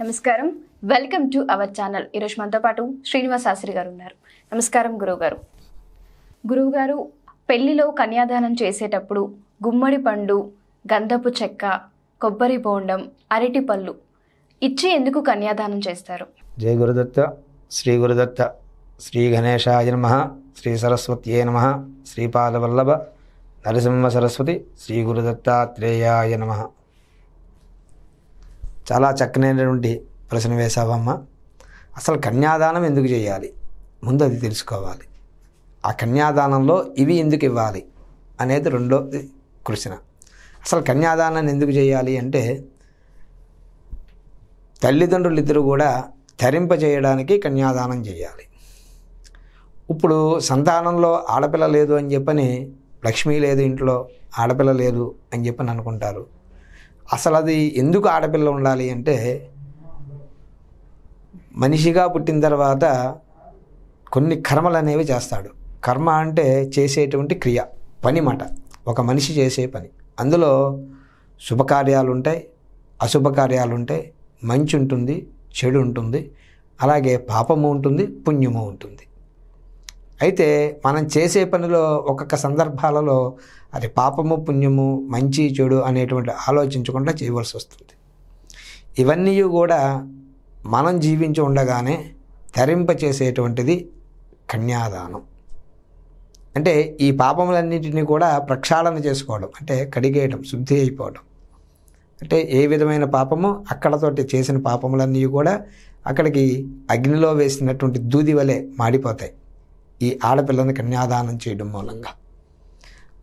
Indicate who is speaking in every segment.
Speaker 1: నమస్కారం. Welcome to our channel. ఈరోజు మనతో పాటు శ్రీనివాస్ శాస్త్రి గారు ఉన్నారు. నమస్కారం గురువు గారు గురువు గారు పెళ్ళిలో కన్యాదానం చేసేటప్పుడు గుమ్మడి పండు గంధపు చెక్క కొబ్బరి బోండం అరటి పళ్ళు ఇచ్చి ఎందుకు కన్యాదానం చేస్తారు?
Speaker 2: జయ గురుదత్త శ్రీ గురుదత్త శ్రీ గణేశాయ నమ శ్రీ సరస్వత్యే నమ శ్రీపాదవల్లభ నరసింహ సరస్వతి శ్రీ గురుదత్తాత్రేయాయ నమ. చాలా చక్కనైనటువంటి ప్రశ్న వేశావమ్మ అసలు కన్యాదానం ఎందుకు చేయాలి? ముందు అది తెలుసుకోవాలి. ఆ కన్యాదానంలో ఇవి ఎందుకు ఇవ్వాలి అనేది రెండో కృష్ణ. అసలు కన్యాదానాన్ని ఎందుకు చేయాలి అంటే తల్లిదండ్రులు ఇద్దరు కూడా తరింపజేయడానికి కన్యాదానం చేయాలి. ఇప్పుడు సంతానంలో ఆడపిల్ల లేదు అని చెప్పని లక్ష్మి లేదు ఇంట్లో ఆడపిల్ల లేదు అని చెప్పని అనుకుంటారు. అసలు అది ఎందుకు ఆడపిల్ల ఉండాలి అంటే మనిషిగా పుట్టిన తర్వాత కొన్ని కర్మలు అనేవి చేస్తాడు. కర్మ అంటే చేసేటువంటి క్రియ పని మాట. ఒక మనిషి చేసే పని. అందులో శుభకార్యాలు ఉంటాయి అశుభకార్యాలు ఉంటాయి మంచి ఉంటుంది చెడు ఉంటుంది అలాగే పాపము ఉంటుంది పుణ్యము ఉంటుంది. అయితే మనం చేసే పనిలో ఒక్కొక్క సందర్భాలలో అది పాపము పుణ్యము మంచి చెడు అనేటువంటి ఆలోచించకుండా చేయవలసి వస్తుంది. ఇవన్నీ కూడా మనం జీవించి ఉండగానే తరింప చేసేటువంటిది కన్యాదానం. అంటే ఈ పాపములన్నింటినీ కూడా ప్రక్షాళన చేసుకోవడం అంటే కడిగేయడం శుద్ధి అయిపోవడం. అంటే ఏ విధమైన పాపము అక్కడతోటి చేసిన పాపములన్నీ కూడా అక్కడికి అగ్నిలో వేసినటువంటి దూది వలె మాడిపోతాయి. ఈ ఆడపిల్లని కన్యాదానం చేయడం మూలంగా.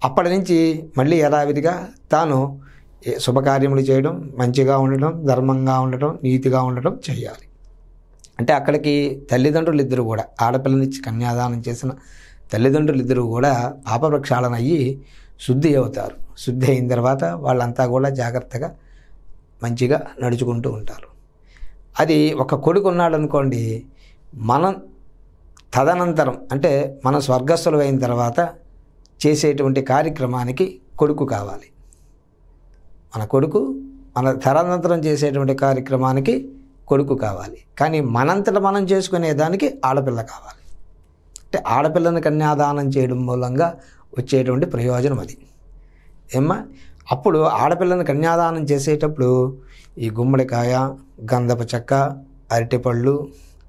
Speaker 2: అప్పటి నుంచి మళ్ళీ యథావిధిగా తాను ఏ శుభకార్యములు చేయడం మంచిగా ఉండడం ధర్మంగా ఉండటం నీతిగా ఉండటం చేయాలి. అంటే అక్కడికి తల్లిదండ్రులు ఇద్దరు కూడా ఆడపిల్లనిచ్చి కన్యాదానం చేసిన తల్లిదండ్రులు ఇద్దరు కూడా పాప ప్రక్షాళన అయ్యి శుద్ధి అవుతారు. శుద్ధి అయిన తర్వాత వాళ్ళంతా కూడా జాగ్రత్తగా మంచిగా నడుచుకుంటూ ఉంటారు. అది ఒక కొడుకు ఉన్నాడు అనుకోండి మనం తదనంతరం అంటే మన స్వర్గస్థులు అయిన తర్వాత చేసేటువంటి కార్యక్రమానికి కొడుకు కావాలి. మన కొడుకు మన తదనంతరం చేసేటువంటి కార్యక్రమానికి కొడుకు కావాలి. కానీ మనంతట మనం చేసుకునే దానికి ఆడపిల్ల కావాలి. అంటే ఆడపిల్లని కన్యాదానం చేయడం మూలంగా వచ్చేటువంటి ప్రయోజనం అది. ఏమ్మా? అప్పుడు ఆడపిల్లని కన్యాదానం చేసేటప్పుడు ఈ గుమ్మడికాయ గంధపు చెక్క అరటిపళ్ళు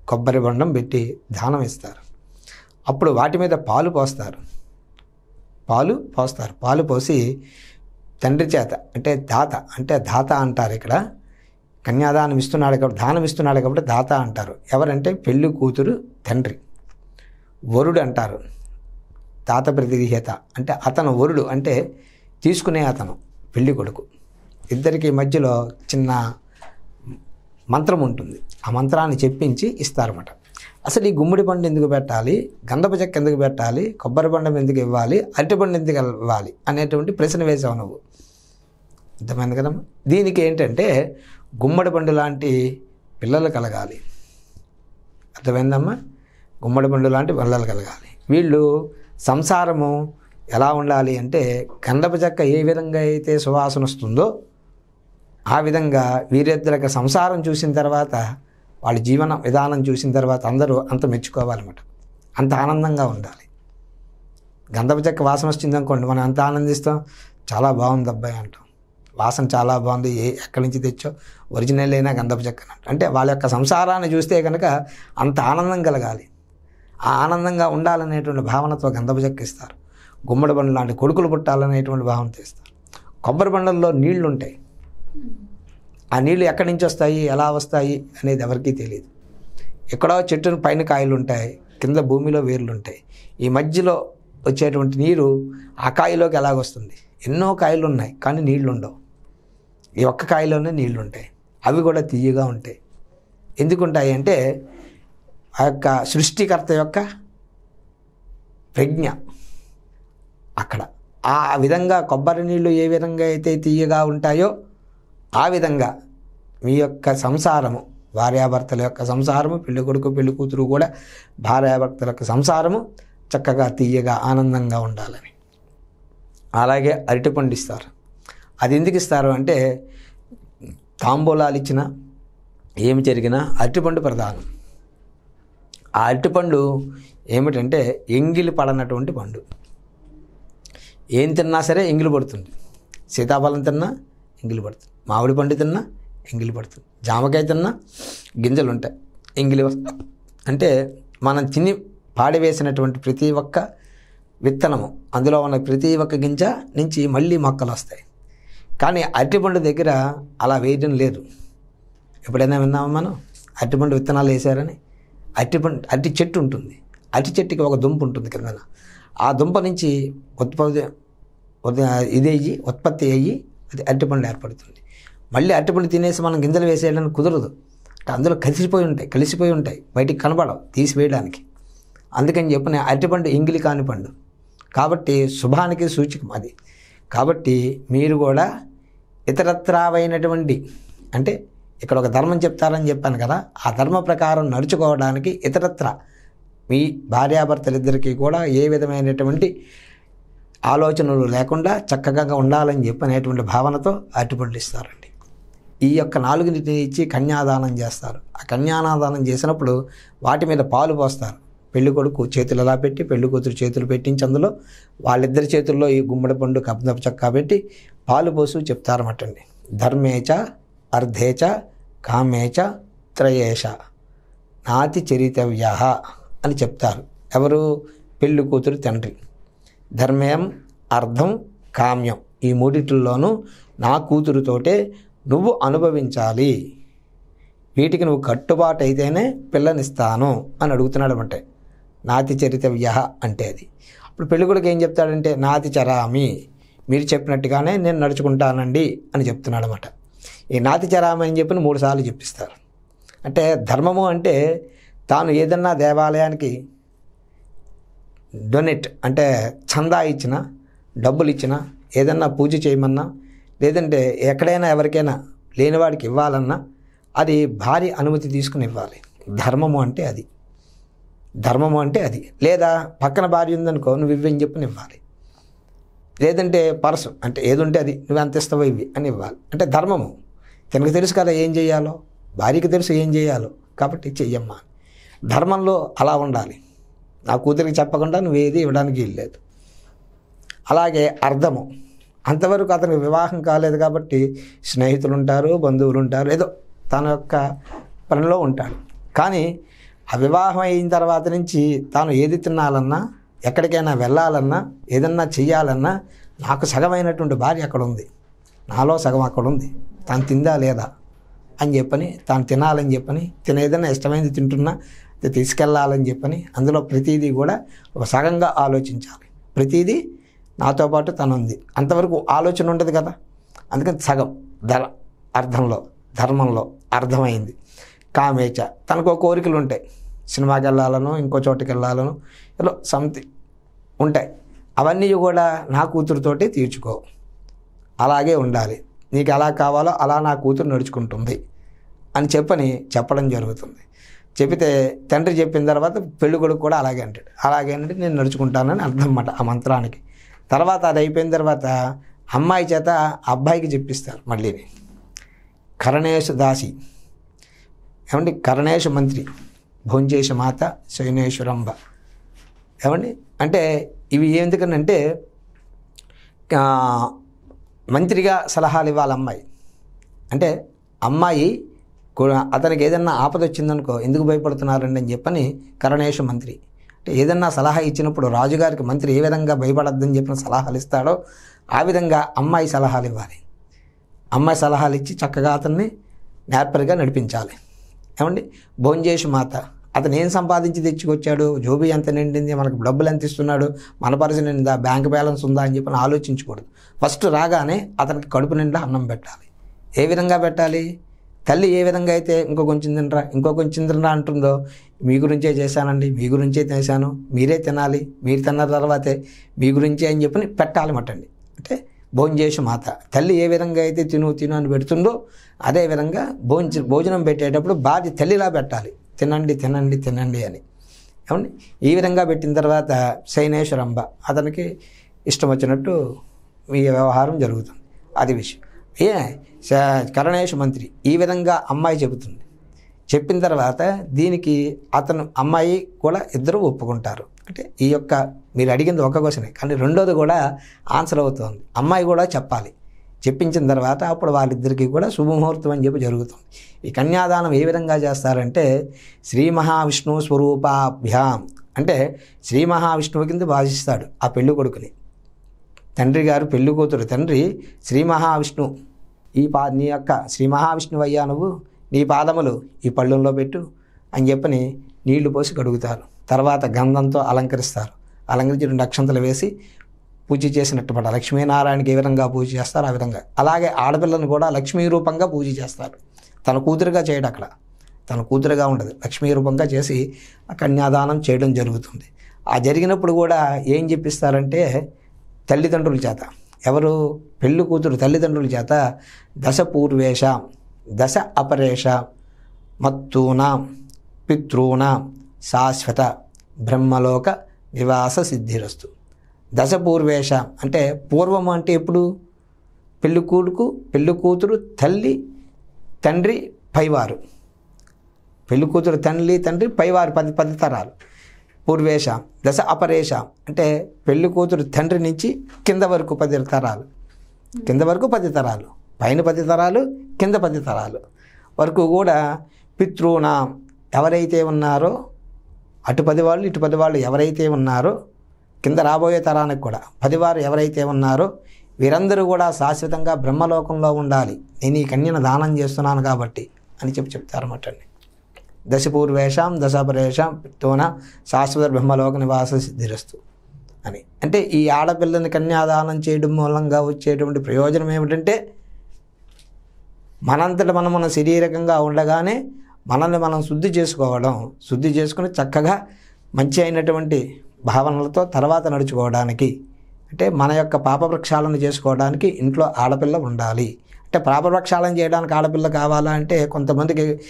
Speaker 2: కొబ్బరి బొండం పెట్టి దానం ఇస్తారు. అప్పుడు వాటి మీద పాలు పోస్తారు. పాలు పోస్తారు. పాలు పోసి తండ్రి చేత అంటే దాత అంటే దాత అంటారు ఇక్కడ. కన్యాదానం ఇస్తున్నాడు కాబట్టి దానం ఇస్తున్నాడు కాబట్టి దాత అంటారు. ఎవరంటే పెళ్ళి కూతురు తండ్రి. వరుడు అంటారు. తాత ప్రతిహేత అంటే అతను వరుడు అంటే తీసుకునే అతను పెళ్ళి కొడుకు. ఇద్దరికి మధ్యలో చిన్న మంత్రం ఉంటుంది. ఆ మంత్రాన్ని చెప్పించి ఇస్తారన్నమాట. అసలు ఈ గుమ్మడి పండు ఎందుకు పెట్టాలి? గంధపు చెక్క ఎందుకు పెట్టాలి? కొబ్బరి బండం ఎందుకు ఇవ్వాలి? అరటిపండు ఎందుకు ఇవ్వాలి? అనేటువంటి ప్రశ్న వేసావు నువ్వు. అర్థమైంది కదమ్మా? దీనికి ఏంటంటే గుమ్మడి పండు లాంటి పిల్లలు కలగాలి. అర్థమైందమ్మా? గుమ్మడి పండు లాంటి పిల్లలు కలగాలి. వీళ్ళు సంసారము ఎలా ఉండాలి అంటే గంధపు చెక్క ఏ విధంగా అయితే సువాసన వస్తుందో ఆ విధంగా వీరిద్దరికి సంసారం చూసిన తర్వాత వాళ్ళ జీవన విధానం చూసిన తర్వాత అందరూ అంత మెచ్చుకోవాలన్నమాట. అంత ఆనందంగా ఉండాలి. గంధపు చెక్క వాసన వచ్చింది అనుకోండి మనం ఎంత ఆనందిస్తాం? చాలా బాగుంది అబ్బాయి అంటాం. వాసన చాలా బాగుంది. ఏ ఎక్కడి నుంచి తెచ్చో? ఒరిజినల్ అయినా గంధపు చెక్క అంట. అంటే వాళ్ళ యొక్క సంసారాన్ని చూస్తే కనుక అంత ఆనందం కలగాలి. ఆ ఆనందంగా ఉండాలనేటువంటి భావనతో గంధపు చెక్క ఇస్తారు. గుమ్మడి బండ్లు లాంటి కొడుకులు పుట్టాలనేటువంటి భావనతో ఇస్తారు కొబ్బరి బండల్లో నీళ్ళు ఉంటాయి ఆ నీళ్ళు ఎక్కడి నుంచి వస్తాయి? ఎలా వస్తాయి? అనేది ఎవరికీ తెలియదు ఎక్కడో చెట్టు పైన కాయలు ఉంటాయి కింద భూమిలో వేర్లు ఉంటాయి ఈ మధ్యలో వచ్చేటువంటి నీరు ఆ కాయలోకి ఎలాగొస్తుంది? ఎన్నో కాయలు ఉన్నాయి కానీ నీళ్ళు ఉండవు ఈ ఒక్క కాయలోనే నీళ్ళు ఉంటాయి అవి కూడా తీయగా ఉంటాయి. ఎందుకుంటాయి అంటే ఆ యొక్క సృష్టికర్త యొక్క ప్రజ్ఞ అక్కడ. ఆ విధంగా కొబ్బరి నీళ్ళు ఏ విధంగా అయితే తీయగా ఉంటాయో ఆ విధంగా మీ యొక్క సంసారము భార్యాభర్తల యొక్క సంసారము పెళ్ళి కొడుకు పెళ్ళి కూతురు కూడా భార్యాభర్తల యొక్క సంసారము చక్కగా తీయగా ఆనందంగా ఉండాలని. అలాగే అరటిపండు ఇస్తారు. అది ఎందుకు ఇస్తారు అంటే తాంబూలాలు ఇచ్చిన ఏమి జరిగినా అరటిపండు ప్రధానం. ఆ అరటిపండు ఏమిటంటే ఎంగిలి పడనటువంటి పండు. ఏం తిన్నా సరే ఎంగిలి పడుతుంది. సీతాఫలం తిన్నా ఎంగిలి పడుతుంది. మామిడి పండు తిన్నా ఎంగిలి పడుతుంది. జామకాయ తిన్నా గింజలు ఉంటాయి. ఎంగిలి అంటే మనం తిని పాడివేసినటువంటి ప్రతి ఒక్క విత్తనము అందులో ఉన్న ప్రతి ఒక్క గింజ నుంచి మళ్ళీ మొక్కలు వస్తాయి. కానీ అరటిపండు దగ్గర అలా వేయడం లేదు. ఎప్పుడైనా విన్నామా మనం? అరటిపండు విత్తనాలు వేసారని అరటిపండు అరటి చెట్టు ఉంటుంది. అరటి చెట్టుకి ఒక దుంప ఉంటుంది కిందన. ఆ దుంప నుంచి ఉత్పత్తి ఇది అయ్యి ఉత్పత్తి అయ్యి అది అరటిపండు ఏర్పడుతుంది. మళ్ళీ అరటిపండు తినేసి మనం గింజలు వేసేయడానికి కుదరదు. అంటే అందులో కలిసిపోయి ఉంటాయి కలిసిపోయి ఉంటాయి. బయటికి కనపడవు తీసివేయడానికి. అందుకని చెప్పిన అరటిపండు ఎంగిలి కాని పండు. కాబట్టి శుభానికి సూచికం అది. కాబట్టి మీరు కూడా ఇతరత్రావైనటువంటి అంటే ఇక్కడ ఒక ధర్మం చెప్తారని చెప్పాను కదా ఆ ధర్మ ప్రకారం నడుచుకోవడానికి ఇతరత్ర మీ భార్యాభర్తలిద్దరికీ కూడా ఏ విధమైనటువంటి ఆలోచనలు లేకుండా చక్కగా ఉండాలని చెప్పనేటువంటి భావనతో అరటిపండ్లు ఇస్తారండి. ఈ యొక్క నాలుగుని ఇచ్చి కన్యాదానం చేస్తారు. ఆ కన్యాదానం చేసినప్పుడు వాటి మీద పాలు పోస్తారు. పెళ్ళి కొడుకు చేతులు ఎలా పెట్టి పెళ్ళి కూతురు చేతులు పెట్టించి అందులో వాళ్ళిద్దరి చేతుల్లో ఈ గుమ్మడి పండు కబ్దపు చక్క పెట్టి పాలు పోసు చెప్తారన్నమాట ధర్మేచ అర్ధేచ కామేచ త్రయేష నాతి చరితవ్య అని చెప్తారు. ఎవరు? పెళ్ళి కూతురు తండ్రి. ధర్మయం అర్థం కామ్యం ఈ మూడిటిల్లోనూ నా కూతురుతోటే నువ్వు అనుభవించాలి. వీటికి నువ్వు కట్టుబాటు అయితేనే పిల్లనిస్తాను అని అడుగుతున్నాడు అంటే నాతి చరితవ్య అంటే అది. అప్పుడు పెళ్ళికొడుకు ఏం చెప్తాడంటే నాతి చరామి మీరు చెప్పినట్టుగానే నేను నడుచుకుంటానండి అని చెప్తున్నాడు అనమాట ఈ నాతి చరామి అని చెప్పి మూడు సార్లు చెప్పిస్తారు. అంటే ధర్మము అంటే తాను ఏదన్నా దేవాలయానికి డొనేట్ అంటే చందా ఇచ్చిన డబ్బులు ఇచ్చిన ఏదన్నా పూజ చేయమన్నా లేదంటే ఎక్కడైనా ఎవరికైనా లేనివాడికి ఇవ్వాలన్నా అది భారీ అనుమతి తీసుకుని ఇవ్వాలి. ధర్మము అంటే అది. ధర్మము అంటే అది. లేదా పక్కన భార్య ఉందనుకో నువ్వు ఇవ్వని చెప్పని ఇవ్వాలి. లేదంటే పరసు అంటే ఏదుంటే అది నువ్వు ఎంత ఇస్తావో ఇవి అని ఇవ్వాలి. అంటే ధర్మము. తనకు తెలుసు కదా ఏం చేయాలో. భార్యకి తెలుసు ఏం చేయాలో. కాబట్టి చెయ్యమ్మా ధర్మంలో అలా ఉండాలి. నా కూతురికి చెప్పకుండా నువ్వు ఏది ఇవ్వడానికి వీల్లేదు. అలాగే అర్థము. అంతవరకు అతనికి వివాహం కాలేదు కాబట్టి స్నేహితులు ఉంటారు బంధువులు ఉంటారు ఏదో తన యొక్క పనిలో ఉంటాడు. కానీ ఆ వివాహం అయిన తర్వాత నుంచి తాను ఏది తినాలన్నా ఎక్కడికైనా వెళ్ళాలన్నా ఏదన్నా చెయ్యాలన్నా నాకు సగమైనటువంటి భార్య అక్కడ ఉంది నాలో సగం అక్కడ ఉంది తాను తిందా లేదా అని చెప్పని తాను తినాలని చెప్పని తిన ఏదైనా ఇష్టమైనది తింటున్నా తీసుకెళ్ళాలని తీసుకెళ్ళాలని చెప్పని అందులో ప్రతిదీ కూడా ఒక సగంగా ఆలోచించాలి. ప్రతిదీ నాతో పాటు తను ఉంది అంతవరకు ఆలోచన ఉండదు కదా. అందుకని సగం ధర అర్థంలో ధర్మంలో అర్థమైంది. కామేచ తనకు ఒక కోరికలు ఉంటాయి. సినిమాకి వెళ్ళాలను ఇంకో చోటుకి వెళ్ళాలను ఇలా సంథింగ్ ఉంటాయి. అవన్నీ కూడా నా కూతురుతోటి తీర్చుకో. అలాగే ఉండాలి. నీకు ఎలా కావాలో అలా నా కూతురు నడుచుకుంటుంది అని చెప్పని చెప్పడం జరుగుతుంది. చెబితే తండ్రి చెప్పిన తర్వాత పెళ్ళి కొడుకు కూడా అలాగే అంటాడు. అలాగే అంటే నేను నడుచుకుంటానని అర్థం అన్నమాట ఆ మంత్రానికి. తర్వాత అది అయిపోయిన తర్వాత అమ్మాయి చేత అబ్బాయికి చెప్పిస్తారు మళ్ళీ కరణేశ దాసి. ఏమండి? కరణేశ మంత్రి. భోంచేశ మాత శయనేశ్వరంబ. ఏమండి? అంటే ఇవి ఎందుకనంటే మంత్రిగా సలహాలు ఇవ్వాలి అమ్మాయి. అంటే అమ్మాయి అతనికి ఏదన్నా ఆపద వచ్చిందనుకో ఎందుకు భయపడుతున్నారండి అని చెప్పని కరణేశ మంత్రి. అంటే ఏదన్నా సలహా ఇచ్చినప్పుడు రాజుగారికి మంత్రి ఏ విధంగా భయపడద్దని చెప్పిన సలహాలు ఇస్తాడో ఆ విధంగా అమ్మాయి సలహాలు ఇవ్వాలి. అమ్మాయి సలహాలు ఇచ్చి చక్కగా అతన్ని నేర్పరిగా నడిపించాలి. ఏమండి? భోంజేషు మాత. అతను ఏం సంపాదించి తెచ్చుకొచ్చాడు? జోబీ ఎంత నిండింది? మనకు డబ్బులు ఎంత ఇస్తున్నాడు? మన పరిస్థితి నిందా బ్యాంక్ బ్యాలెన్స్ ఉందా అని చెప్పి ఆలోచించకూడదు. ఫస్ట్ రాగానే అతనికి కడుపు నిండా అన్నం పెట్టాలి. ఏ విధంగా పెట్టాలి? తల్లి ఏ విధంగా అయితే ఇంకో కొంచెం తినరా ఇంకో కొంచెం తినరా అంటుందో మీ గురించే చేశానండి మీ గురించే చేశాను మీరే తినాలి మీరు తిన్న తర్వాతే మీ గురించే అని చెప్పి పెట్టాలి మటండి. అంటే భోంచేసి మాత. తల్లి ఏ విధంగా అయితే తిను తిను అని పెడుతుందో అదే విధంగా భోంచ భోజనం పెట్టేటప్పుడు భార్య తల్లిలా పెట్టాలి. తినండి తినండి తినండి అని. ఏమండి? ఈ విధంగా పెట్టిన తర్వాత శైనేశ్వరంబ అతనికి ఇష్టం వచ్చినట్టు మీ వ్యవహారం జరుగుతుంది. అది విషయం. ఏ కరణేష్ మంత్రి ఈ విధంగా అమ్మాయి చెబుతుంది. చెప్పిన తర్వాత దీనికి అతను అమ్మాయి కూడా ఇద్దరు ఒప్పుకుంటారు. అంటే ఈ యొక్క మీరు అడిగింది ఒక క్వశ్చనే కానీ రెండోది కూడా ఆన్సర్ అవుతుంది. అమ్మాయి కూడా చెప్పాలి. చెప్పించిన తర్వాత అప్పుడు వాళ్ళిద్దరికీ కూడా శుభముహూర్తం అని చెప్పి జరుగుతుంది. ఈ కన్యాదానం ఏ విధంగా చేస్తారంటే శ్రీ మహావిష్ణువు స్వరూపాభ్యాం. అంటే శ్రీ మహావిష్ణువు కింద భాషిస్తాడు ఆ పెళ్ళి కొడుకుని. తండ్రి గారు పెళ్ళి కూతురు తండ్రి శ్రీ మహావిష్ణువు ఈ పా నీ యొక్క శ్రీ మహావిష్ణువు అయ్యా నువ్వు నీ పాదములు ఈ పళ్ళంలో పెట్టు అని చెప్పని నీళ్ళు పోసి కడుగుతారు. తర్వాత గంధంతో అలంకరిస్తారు. అలంకరించి రెండు అక్షంతలు వేసి పూజ చేసినట్టు పడ లక్ష్మీనారాయణకి ఏ విధంగా పూజ చేస్తారు ఆ విధంగా. అలాగే ఆడపిల్లను కూడా లక్ష్మీ రూపంగా పూజ చేస్తారు. తన కూతురుగా చేయడం అక్కడ. తన కూతురుగా ఉండదు. లక్ష్మీ రూపంగా చేసి కన్యాదానం చేయడం జరుగుతుంది. ఆ జరిగినప్పుడు కూడా ఏం చెప్పిస్తారంటే తల్లిదండ్రుల చేత ఎవరు? పెళ్ళి కూతురు తల్లిదండ్రుల చేత దశ పూర్వేష దశ అపరేష మత్తూనాం పితృనాం శాశ్వత బ్రహ్మలోక నివాస సిద్ధిరస్తు. దశ పూర్వేష అంటే పూర్వం అంటే ఎప్పుడు? పెళ్ళి కొడుకు పెళ్ళి కూతురు తల్లి తండ్రి పైవారు. పెళ్ళి కూతురు తల్లి తండ్రి పైవారు పది పది తరాలు. పూర్వేష దశ అపరేష అంటే పెళ్ళి కూతురు తండ్రి నుంచి కింద వరకు పది తరాలు. కింద వరకు పది తరాలు. పైన పది తరాలు కింద పది తరాలు. వరకు కూడా పితృణ ఎవరైతే ఉన్నారో అటు పది వాళ్ళు ఇటు పది వాళ్ళు ఎవరైతే ఉన్నారో కింద రాబోయే తరానికి కూడా పదివారు ఎవరైతే ఉన్నారో వీరందరూ కూడా శాశ్వతంగా బ్రహ్మలోకంలో ఉండాలి. నేను ఈ కన్యను దానం చేస్తున్నాను కాబట్టి అని చెప్పి చెప్తారన్నమాట అండి. దశపూర్వేషాం దశాపరేషాం పిత్తోన శాశ్వత బ్రహ్మలోక నివాస సిద్ధిరస్తు అని. అంటే ఈ ఆడపిల్లని కన్యాదానం చేయడం మూలంగా వచ్చేటువంటి ప్రయోజనం ఏమిటంటే మనంతట మనం మన శరీరకంగా ఉండగానే మనల్ని మనం శుద్ధి చేసుకోవడం శుద్ధి చేసుకుని చక్కగా మంచి అయినటువంటి భావనలతో తర్వాత నడుచుకోవడానికి అంటే మన యొక్క పాపవృక్షాలను చేసుకోవడానికి ఇంట్లో ఆడపిల్ల ఉండాలి. అంటే పాపవృక్షాలను చేయడానికి ఆడపిల్ల కావాలా అంటే కొంతమందికి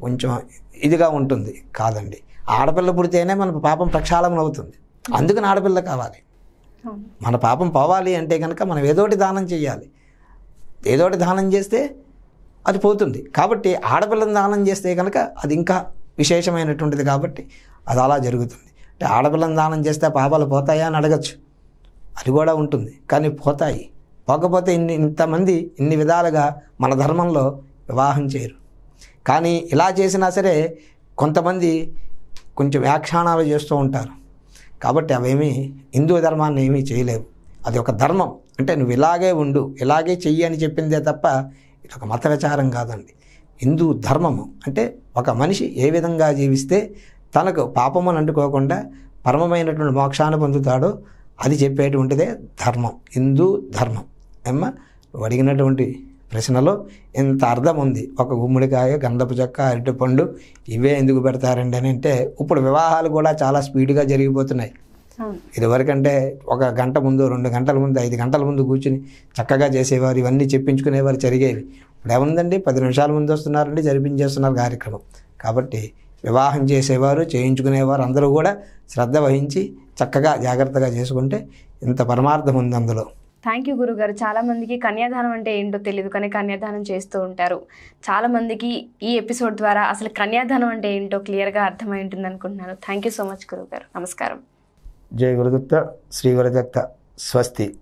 Speaker 2: కొంచెం ఇదిగా ఉంటుంది కాదండి. ఆడపిల్ల పుడితేనే మన పాపం ప్రక్షాళన అవుతుంది. అందుకని ఆడపిల్ల కావాలి. మన పాపం పోవాలి అంటే కనుక మనం ఏదోటి దానం చేయాలి. ఏదోటి దానం చేస్తే అది పోతుంది. కాబట్టి ఆడపిల్లని దానం చేస్తే కనుక అది ఇంకా విశేషమైనటువంటిది కాబట్టి అది అలా జరుగుతుంది. అంటే ఆడపిల్లని దానం చేస్తే పాపాలు పోతాయా అని అడగచ్చు. అది కూడా ఉంటుంది. కానీ పోతాయి. పోకపోతే ఇన్ని ఇంతమంది ఇన్ని విధాలుగా మన ధర్మంలో వివాహం చేయరు. కానీ ఇలా చేసినా సరే కొంతమంది కొంచెం వ్యాఖ్యానాలు చేస్తూ ఉంటారు. కాబట్టి అవేమీ హిందూ ధర్మాన్ని ఏమీ చేయలేవు. అది ఒక ధర్మం. అంటే నువ్వు ఇలాగే ఉండు ఇలాగే చెయ్యి అని చెప్పిందే తప్ప ఇది ఒక మత విచారం కాదండి. హిందూ ధర్మము అంటే ఒక మనిషి ఏ విధంగా జీవిస్తే తనకు పాపమును అంటుకోకుండా పరమమైనటువంటి మోక్షాన్ని పొందుతాడో అది చెప్పేటువంటిదే ధర్మం. హిందూ ధర్మం. ఏమ్మ? నువ్వు అడిగినటువంటి ప్రశ్నలో ఇంత అర్థం ఉంది. ఒక గుమ్మడికాయ గంధపు చెక్క అరటిపండు ఇవే ఎందుకు పెడతారండి అని అంటే ఇప్పుడు వివాహాలు కూడా చాలా స్పీడ్గా జరిగిపోతున్నాయి. ఇదివరకంటే ఒక గంట ముందు రెండు గంటల ముందు ఐదు గంటల ముందు కూర్చుని చక్కగా చేసేవారు ఇవన్నీ చెప్పించుకునేవారు జరిగేవి. ఇప్పుడు ఏముందండి? పది నిమిషాల ముందు వస్తున్నారండి జరిపించేస్తున్నారు కార్యక్రమం. కాబట్టి వివాహం చేసేవారు చేయించుకునేవారు అందరూ కూడా శ్రద్ధ వహించి చక్కగా జాగ్రత్తగా చేసుకుంటే ఇంత పరమార్థం ఉంది అందులో.
Speaker 1: థ్యాంక్ యూ గురుగారు. చాలామందికి కన్యాదానం అంటే ఏంటో తెలియదు కానీ కన్యాదానం చేస్తూ ఉంటారు. చాలామందికి ఈ ఎపిసోడ్ ద్వారా అసలు కన్యాదానం అంటే ఏంటో క్లియర్గా అర్థమై ఉంటుంది అనుకుంటున్నాను థ్యాంక్ యూ సో మచ్ గురుగారు. నమస్కారం.
Speaker 2: జయ గురుదత్త శ్రీ గురుదత్త. స్వస్తి.